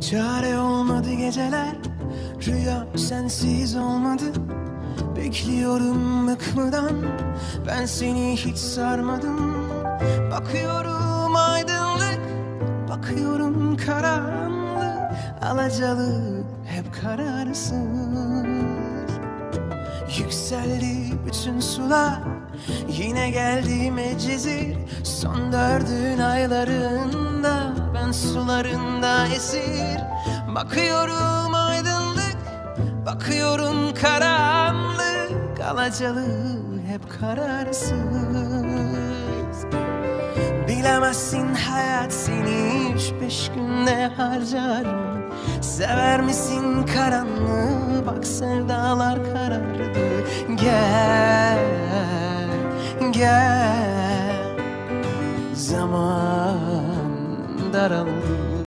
Çare olmadı geceler Rüya sensiz olmadı. Bekliyorum bıkmadan Ben seni hiç sarmadım. Bakıyorum aydınlık Bakıyorum karanlık. Alacalı hep kararsız. Yükseldi bütün sular Yine geldi mecizir. Son dördün aylarında Sularında esir. Bakıyorum aydınlık Bakıyorum karanlık. Alacalı hep kararsız. Bilemezsin hayat seni üç beş günde harcar mı? Sever misin karanlığı? Bak sevdalar karardı. Gel, gel. Zaman param